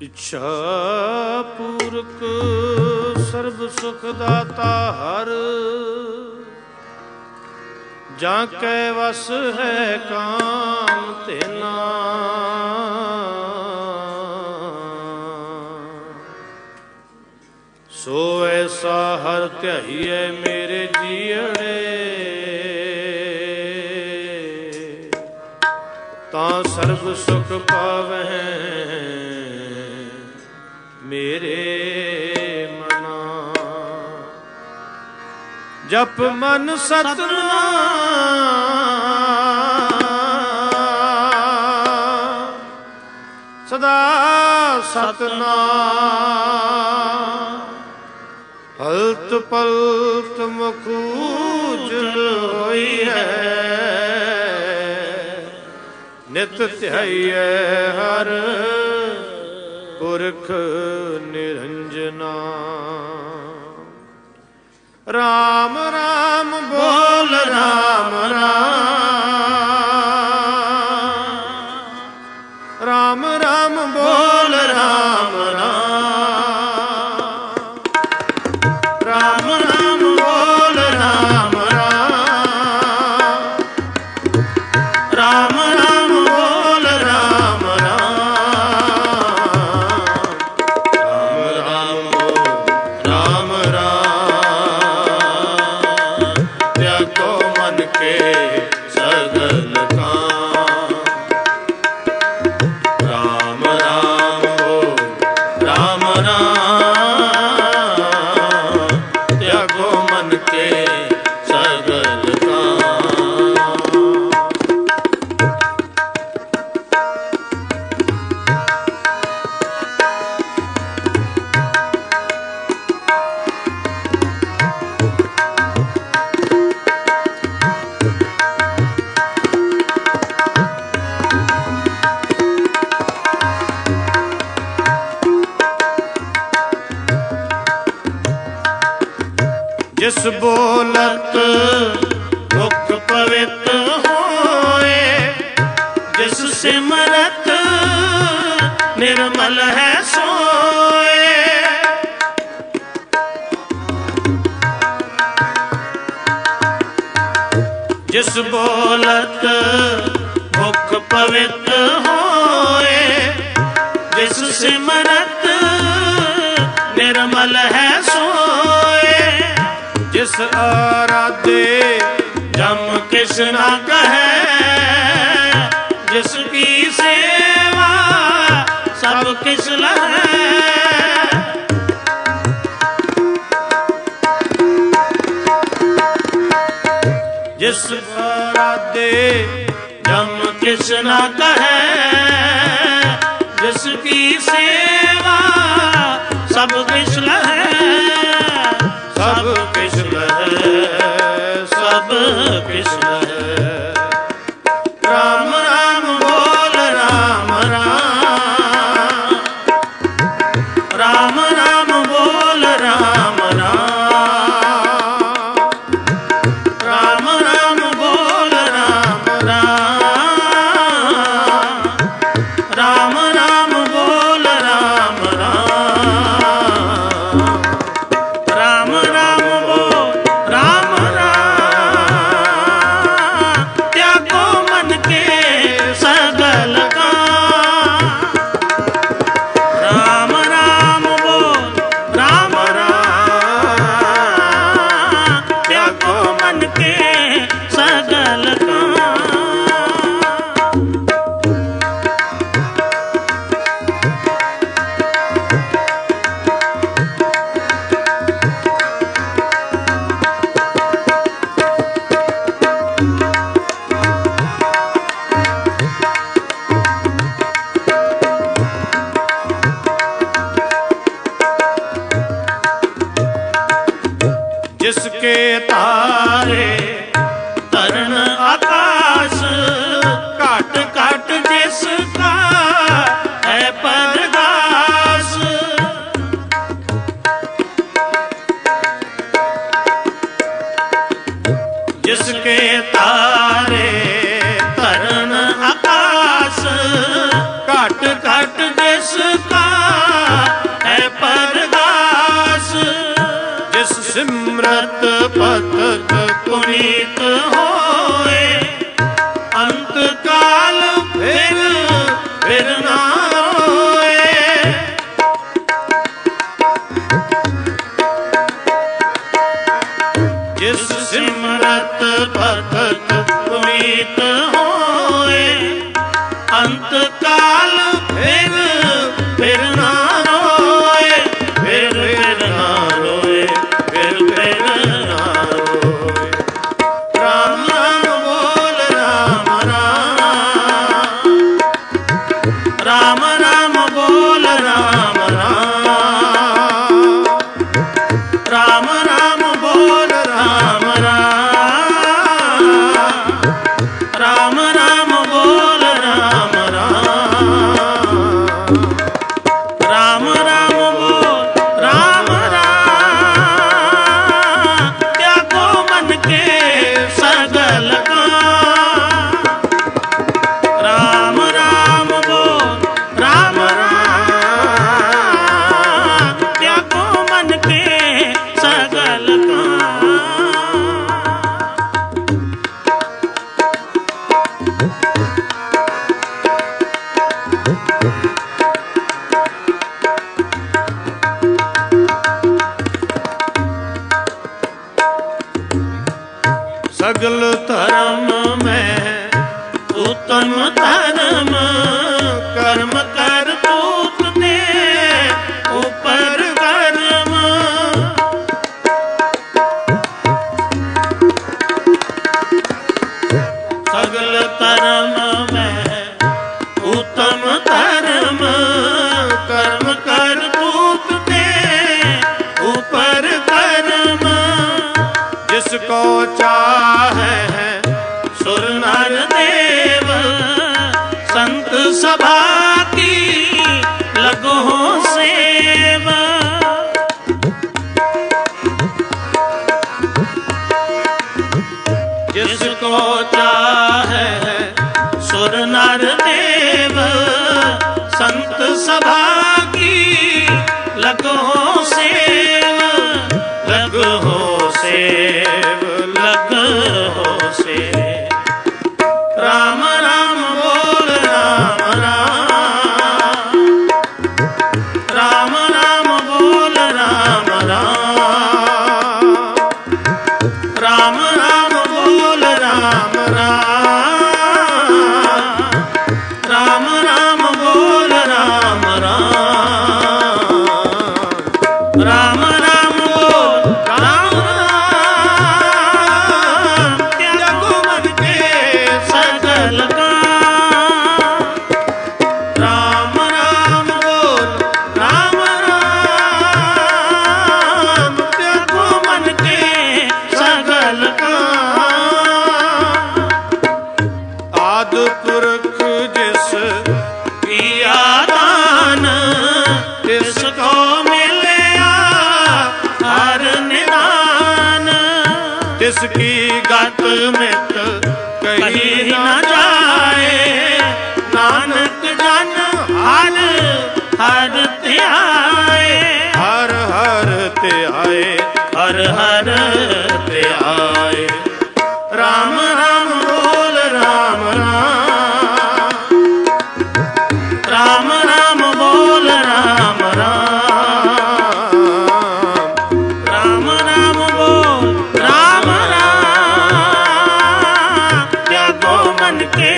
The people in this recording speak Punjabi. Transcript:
ਇੱਛਾ ਪੂਰਕ ਸਰਬ ਸੁਖ ਦਾਤਾ ਹਰ। ਜਾਂ ਕੈ ਵਸ ਹੈ ਕਾਮ ਤੇਨਾ ਸੋ ਐਸਾ ਹਰ ਧਿਆਈਐ ਮੇਰੇ ਜੀਣੇ ਤਾਂ ਸਰਬ ਸੁਖ ਪਾਵਹਿ ਮੇਰੇ ਮਨਾ। ਜਪ ਮਨ ਸਤਨਾਮ। ਸਦਾ ਸਤਨਾਮ। ਹਲਤ ਪਲਤ ਮਖੂਜਲ ਹੋਈ ਹੈ। ਨਿਤ ਧਿਆਈਐ ਹਰ ਪੁਰਖ ਨਿਰੰਜਨਾ। ਰਾਮ ਰਾਮ ਬੋਲ ਰਾਮ ਰਾਮ। राम ਬੋਲਤ ਮੁਖ ਪਵਿੱਤ ਹੋਏ, ਜਿਸ ਸਿਮਰਤ ਨਿਰਮਲ ਹੈ ਸੋਏ। ਜਿਸ ਬੋਲਤ ਮੁਖ ਪਵਿੱਤ ਹੋਏ, ਜਿਸ ਸਿਮਰਤ ਨਿਰਮਲ ਹੈ ਜਿਸ ਆਰਾਧੇ ਜਮ ਕਿਸ ਨਾ ਕਹੈ ਜਿਸ ਕੀ ਸੇਵਾ ਸਭ ਕਿਸ ਲਹੈ ਜਿਸ ਆਰਾਧੇ ਜਮ ਕਿਸ ਨਾ ਕਹੈ ਜਿਸ ਕੀ ਸਭ ਕਰਤ ਭਗਤ ਪੁਨੀਤ सगल ਜਿਸ ਕੋ ਚਾਹੇ, ਸੁਰ ਨਰ ਦੇਵ, ਸੰਤ ਸਭਾ ਕੀ ਲਗੋ ਸੇਵ। ਜਿਸ ਕੋ ਚਾਹੇ, ਸੁਰ ਨਰ ਤਿਸ ਕੀ ਗਤ ਮਿਤ ਕਹੀ ਨਾ जान के